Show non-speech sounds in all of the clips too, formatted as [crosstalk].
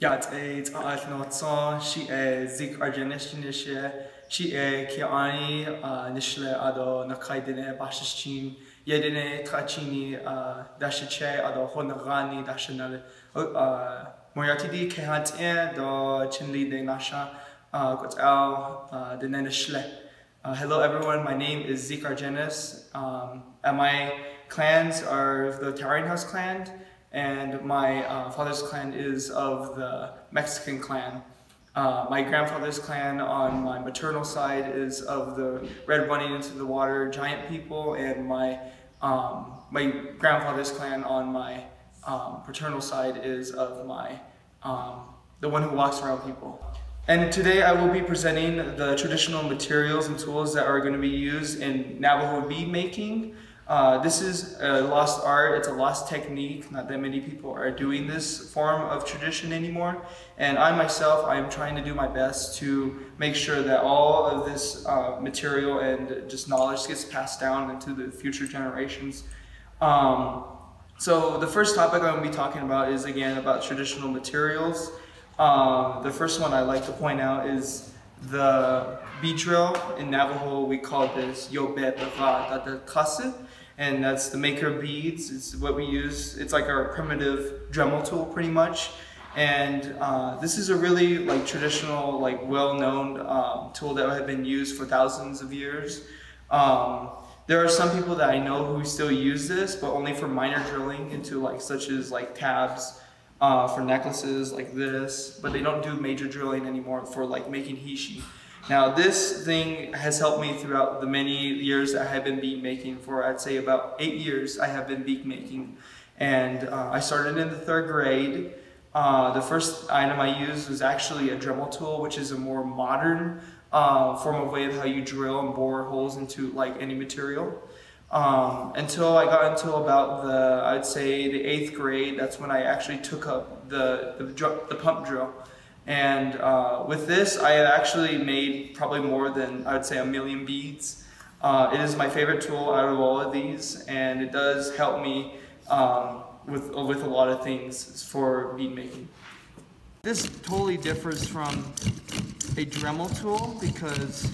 Yat AIDS Aat Notsa, she a Zik Arjanish Nishe, she a Kiani uh, Nishle Ado Nakaidine Bashichin, Yedine Kachini uh, Dashiche Ado Honagani Dashanale uh, Moyatidi Kehat E do Chinli de Nasha Gotal the Nenishle. Hello everyone, my name is Zeke Argeanas, um, and my clans are the Towering House clan, and my uh, father's clan is of the Mexican clan. Uh, my grandfather's clan on my maternal side is of the Red Running Into the Water giant people, and my um, my grandfather's clan on my um, paternal side is of my um, the one who walks around people. And today I will be presenting the traditional materials and tools that are going to be used in Navajo bead making. Uh, this is a lost art, it's a lost technique. Not that many people are doing this form of tradition anymore. And I myself, I am trying to do my best to make sure that all of this uh, material and just knowledge gets passed down into the future generations. Um, so the first topic I'm going to be talking about is again about traditional materials. Um, the first one I'd like to point out is the bead drill. In Navajo, we call this yobe kase and that's the maker beads. It's what we use. It's like our primitive Dremel tool pretty much. And uh, this is a really like traditional, like well-known um, tool that had been used for thousands of years. Um, there are some people that I know who still use this, but only for minor drilling into like such as like tabs uh, for necklaces like this, but they don't do major drilling anymore for like making hishi. Now this thing has helped me throughout the many years that I have been bead making for I'd say about eight years I have been bead making and uh, I started in the third grade. Uh, the first item I used was actually a Dremel tool which is a more modern uh, form of way of how you drill and bore holes into like any material. Um, until I got into about the, I'd say the eighth grade, that's when I actually took up the, the, the pump drill. And uh, with this, I have actually made probably more than, I would say, a million beads. Uh, it is my favorite tool out of all of these, and it does help me um, with, with a lot of things for bead making. This totally differs from a Dremel tool because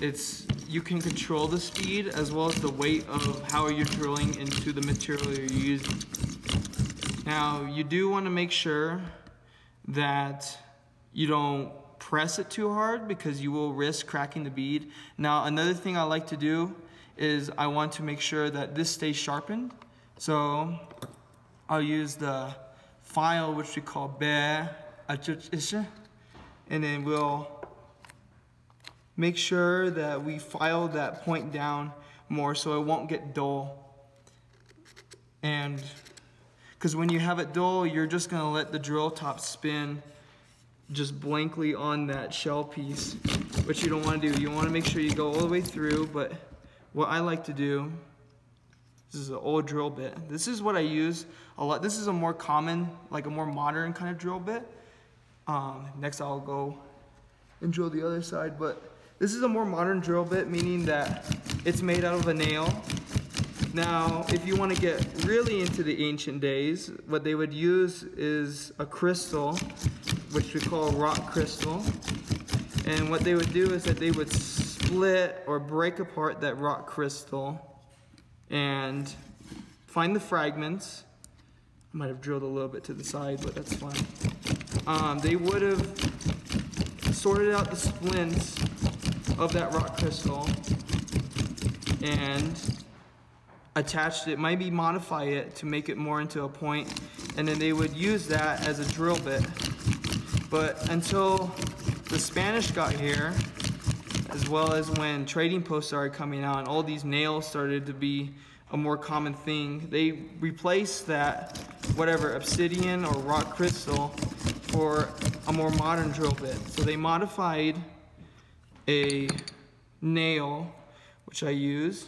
it's you can control the speed as well as the weight of how you're drilling into the material you're using. Now, you do want to make sure that you don't press it too hard because you will risk cracking the bead. Now another thing I like to do is I want to make sure that this stays sharpened. So I'll use the file which we call bear and then we'll make sure that we file that point down more so it won't get dull. And because when you have it dull, you're just gonna let the drill top spin just blankly on that shell piece, which you don't want to do. You want to make sure you go all the way through, but what I like to do, this is an old drill bit. This is what I use a lot. This is a more common, like a more modern kind of drill bit. Um, next I'll go and drill the other side, but this is a more modern drill bit, meaning that it's made out of a nail now, if you want to get really into the ancient days, what they would use is a crystal, which we call rock crystal. And what they would do is that they would split or break apart that rock crystal and find the fragments. I might have drilled a little bit to the side, but that's fine. Um, they would have sorted out the splints of that rock crystal and attached it, maybe modify it to make it more into a point, and then they would use that as a drill bit. But until the Spanish got here, as well as when trading posts started coming out and all these nails started to be a more common thing, they replaced that whatever obsidian or rock crystal for a more modern drill bit. So they modified a nail, which I use,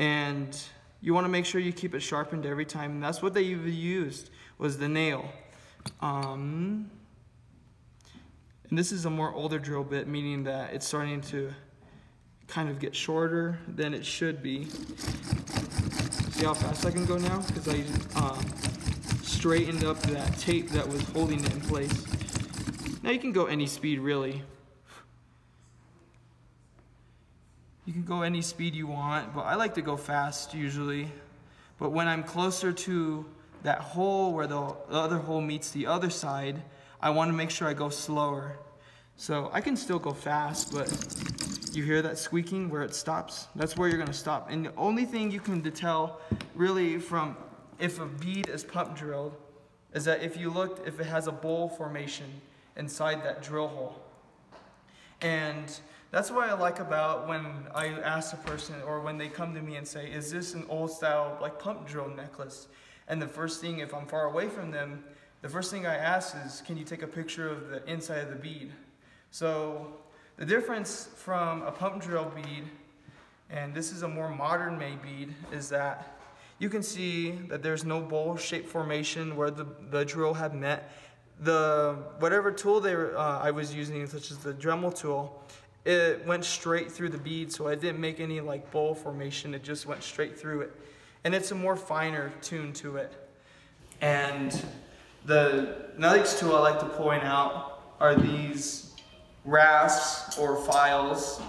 and you want to make sure you keep it sharpened every time. And that's what they used was the nail. Um, and this is a more older drill bit, meaning that it's starting to kind of get shorter than it should be. See how fast I can go now? Because I um, straightened up that tape that was holding it in place. Now you can go any speed really. You can go any speed you want, but I like to go fast usually. But when I'm closer to that hole where the, the other hole meets the other side, I want to make sure I go slower. So I can still go fast, but you hear that squeaking where it stops? That's where you're gonna stop. And the only thing you can tell really from if a bead is pump drilled is that if you looked, if it has a bowl formation inside that drill hole. And that's what I like about when I ask a person or when they come to me and say, is this an old style like pump drill necklace? And the first thing, if I'm far away from them, the first thing I ask is, can you take a picture of the inside of the bead? So the difference from a pump drill bead, and this is a more modern made bead, is that you can see that there's no bowl shape formation where the, the drill had met. The whatever tool they uh, I was using, such as the Dremel tool, it went straight through the bead, so I didn't make any like bowl formation. It just went straight through it, and it's a more finer tune to it. And the next tool I like to point out are these rasps or files.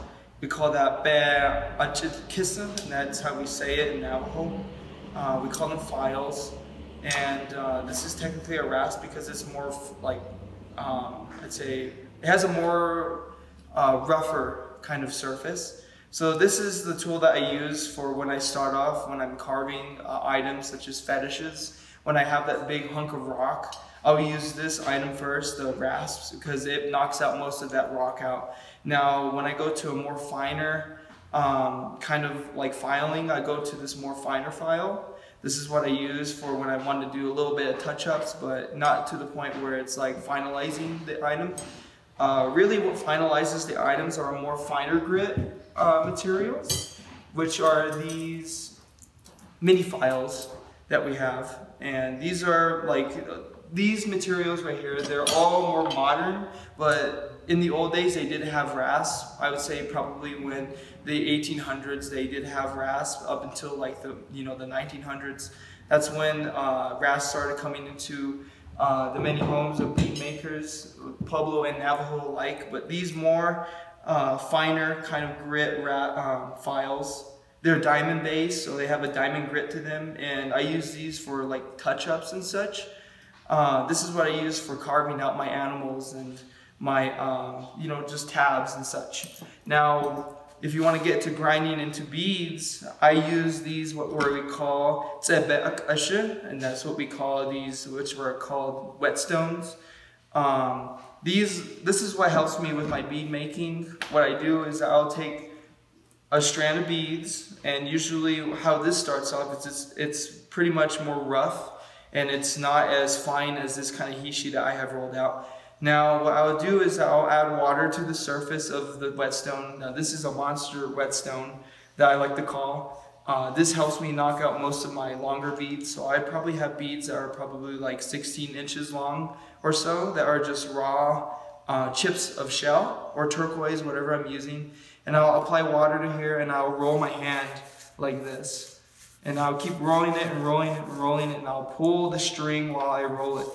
We call that bear and that's how we say it in Navajo. Uh, we call them files. And uh, this is technically a rasp because it's more like, um, I'd say, it has a more uh, rougher kind of surface. So this is the tool that I use for when I start off, when I'm carving uh, items such as fetishes. When I have that big hunk of rock, I'll use this item first, the rasps, because it knocks out most of that rock out. Now, when I go to a more finer um, kind of like filing, I go to this more finer file. This is what I use for when I want to do a little bit of touch-ups, but not to the point where it's like finalizing the item. Uh, really what finalizes the items are more finer grit uh, materials, which are these mini files that we have. And these are like these materials right here, they're all more modern, but in the old days they did have rasp. I would say probably when the 1800s they did have rasp up until like the you know the 1900s. That's when uh, rasp started coming into uh, the many homes of bead makers, Pueblo and Navajo alike. But these more uh, finer kind of grit um, files. They're diamond based, so they have a diamond grit to them, and I use these for like touch ups and such. Uh, this is what I use for carving out my animals and my, um, you know, just tabs and such. Now, if you want to get to grinding into beads, I use these what we call and that's what we call these, which were called whetstones. Um, these, this is what helps me with my bead making. What I do is I'll take a strand of beads, and usually how this starts off is it's, it's pretty much more rough and it's not as fine as this kind of hishi that I have rolled out. Now what I'll do is I'll add water to the surface of the whetstone. Now this is a monster whetstone that I like to call. Uh, this helps me knock out most of my longer beads. So I probably have beads that are probably like 16 inches long or so that are just raw uh, chips of shell or turquoise, whatever I'm using. And I'll apply water to here and I'll roll my hand like this. And I'll keep rolling it and rolling it and rolling it and I'll pull the string while I roll it.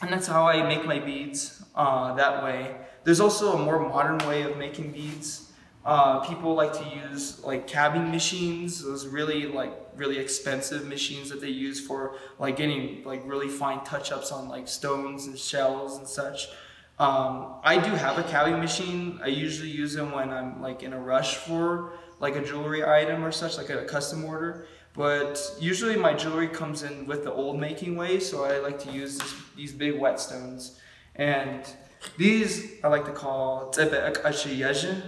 And that's how I make my beads uh, that way. There's also a more modern way of making beads. Uh, people like to use like cabbing machines, those really like really expensive machines that they use for like getting like really fine touch-ups on like stones and shells and such. Um, I do have a cabbing machine. I usually use them when I'm like in a rush for like a jewelry item or such, like a custom order. But usually my jewelry comes in with the old making way, so I like to use this, these big whetstones. And these I like to call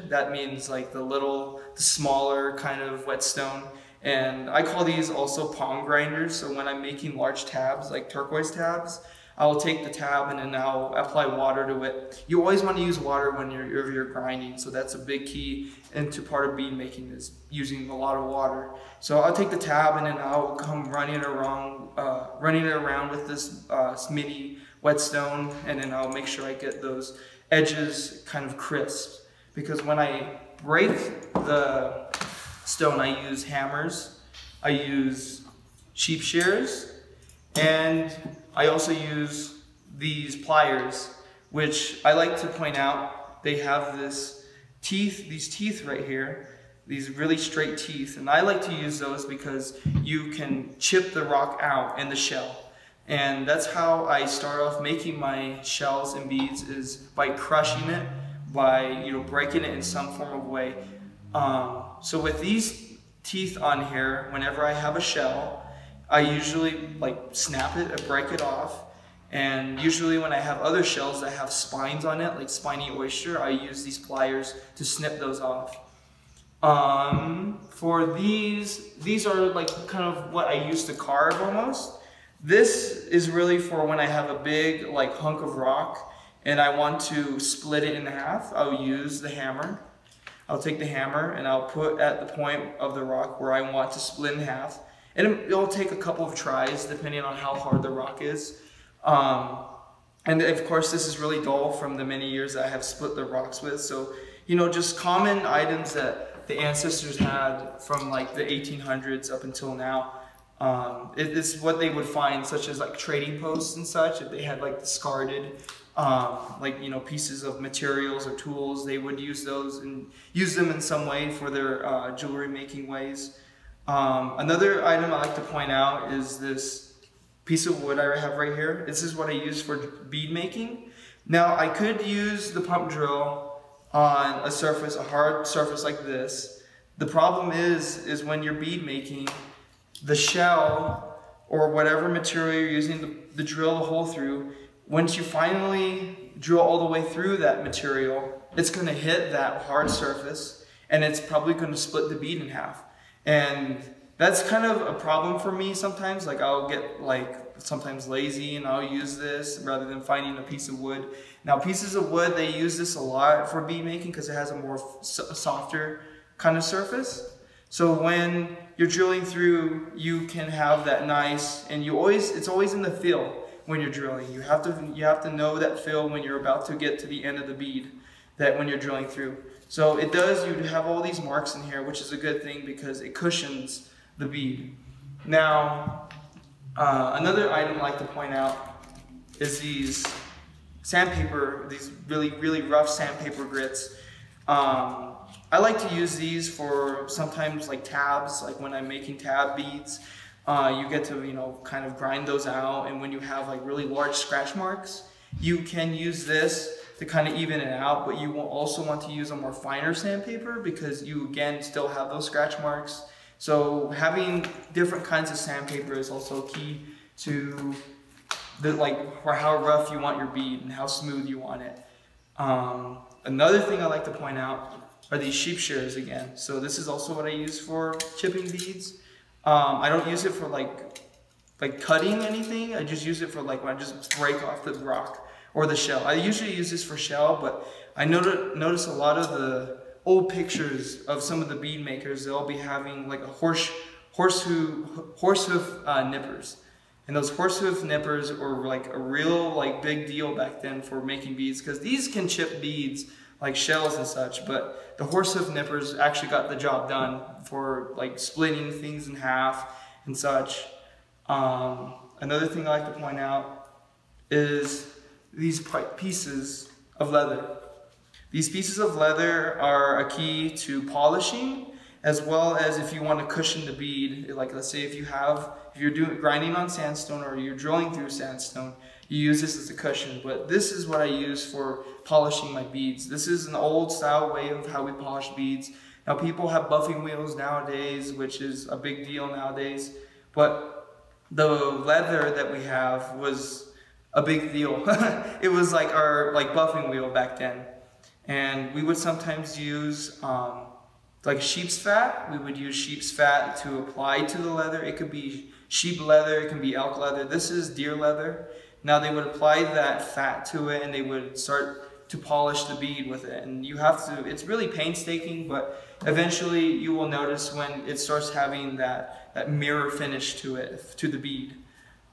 That means like the little, the smaller kind of whetstone. And I call these also palm grinders. So when I'm making large tabs, like turquoise tabs, I'll take the tab and then I'll apply water to it. You always want to use water when you're, you're grinding, so that's a big key into part of bead making is using a lot of water. So I'll take the tab and then I'll come running around, uh, running it around with this uh, mini whetstone, and then I'll make sure I get those edges kind of crisp. Because when I break the stone, I use hammers, I use sheep shears, And I also use these pliers, which I like to point out, they have this teeth, these teeth right here, these really straight teeth. And I like to use those because you can chip the rock out in the shell. And that's how I start off making my shells and beads is by crushing it, by you know breaking it in some form of way. Um, so with these teeth on here, whenever I have a shell, I usually like snap it or break it off. And usually when I have other shells that have spines on it, like spiny oyster, I use these pliers to snip those off. Um, for these, these are like kind of what I use to carve almost. This is really for when I have a big like hunk of rock and I want to split it in half. I'll use the hammer. I'll take the hammer and I'll put at the point of the rock where I want to split in half. And it'll take a couple of tries depending on how hard the rock is. Um, and of course, this is really dull from the many years I have split the rocks with. So, you know, just common items that the ancestors had from like the 1800s up until now. Um, it is what they would find, such as like trading posts and such. If they had like discarded, um, like you know, pieces of materials or tools, they would use those and use them in some way for their uh, jewelry making ways. Um, another item I like to point out is this piece of wood I have right here. This is what I use for bead making. Now I could use the pump drill on a surface, a hard surface like this. The problem is, is when you're bead making, the shell or whatever material you're using to drill the hole through, once you finally drill all the way through that material, it's gonna hit that hard surface and it's probably gonna split the bead in half. And that's kind of a problem for me sometimes. Like I'll get like sometimes lazy and I'll use this rather than finding a piece of wood. Now pieces of wood, they use this a lot for bead making because it has a more softer kind of surface. So when you're drilling through, you can have that nice, and you always, it's always in the feel when you're drilling. You have to, you have to know that feel when you're about to get to the end of the bead, that when you're drilling through. So it does, you have all these marks in here, which is a good thing because it cushions the bead. Now, uh, another item I like to point out is these sandpaper, these really, really rough sandpaper grits. Um, I like to use these for sometimes like tabs, like when I'm making tab beads. Uh, you get to, you know, kind of grind those out. And when you have like really large scratch marks, you can use this to kind of even it out, but you will also want to use a more finer sandpaper because you again still have those scratch marks so having different kinds of sandpaper is also key to the like for how rough you want your bead and how smooth you want it. Um, another thing I like to point out are these sheep shears again. So this is also what I use for chipping beads. Um, I don't use it for like like cutting anything. I just use it for like when I just break off the rock or the shell. I usually use this for shell, but I notice, notice a lot of the old pictures of some of the bead makers, they'll be having like a horse, horsehoof, horsehoof uh, nippers. And those horse hoof nippers were like a real like big deal back then for making beads because these can chip beads like shells and such, but the horse hoof nippers actually got the job done for like splitting things in half and such. Um, another thing I like to point out is these pieces of leather. These pieces of leather are a key to polishing as well as if you want to cushion the bead, like let's say if you have, if you're doing grinding on sandstone or you're drilling through sandstone, you use this as a cushion. But this is what I use for polishing my beads. This is an old style way of how we polish beads. Now people have buffing wheels nowadays, which is a big deal nowadays. But the leather that we have was a big deal. [laughs] it was like our like buffing wheel back then. And we would sometimes use um, like sheep's fat. We would use sheep's fat to apply to the leather. It could be sheep leather, it can be elk leather. This is deer leather. Now they would apply that fat to it and they would start to polish the bead with it. And you have to, it's really painstaking, but eventually you will notice when it starts having that, that mirror finish to it, to the bead.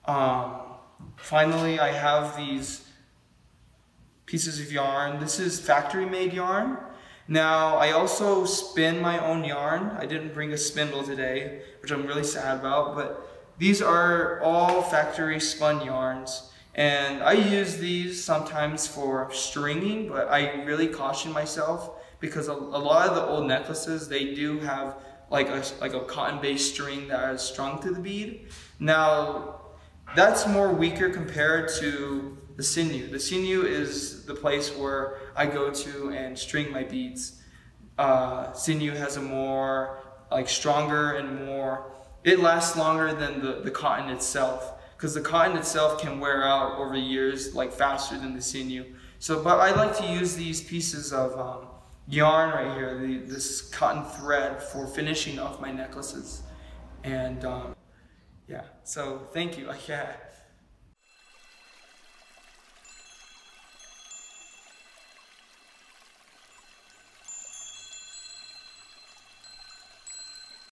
Um, finally, I have these pieces of yarn. This is factory made yarn. Now, I also spin my own yarn. I didn't bring a spindle today, which I'm really sad about, but these are all factory spun yarns. And I use these sometimes for stringing, but I really caution myself because a, a lot of the old necklaces, they do have like a, like a cotton-based string that is strung to the bead. Now, that's more weaker compared to the sinew. The sinew is the place where I go to and string my beads. Uh, sinew has a more like stronger and more, it lasts longer than the, the cotton itself because the cotton itself can wear out over years like faster than the sinew. So, but I like to use these pieces of um, yarn right here, the, this cotton thread for finishing off my necklaces. And um, yeah, so thank you. [laughs] Yeah.